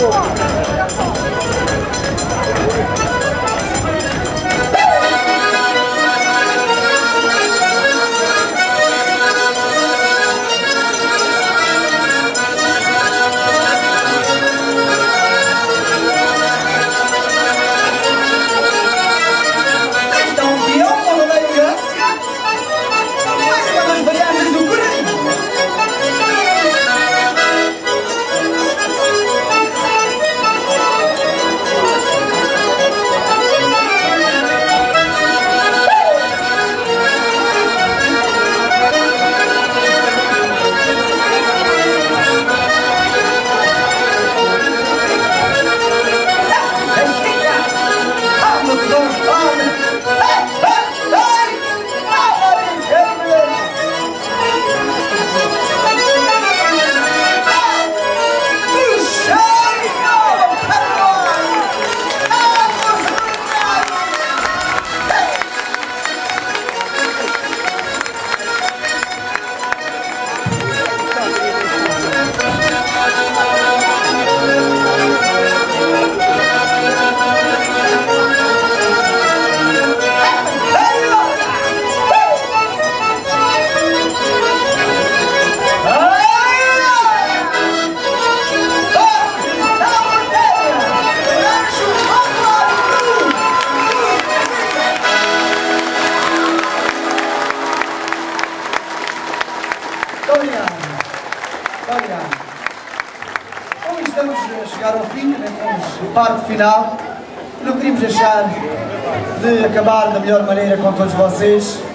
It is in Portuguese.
우! chegar ao fim, temos parte final. Não queríamos deixar de acabar da melhor maneira com todos vocês.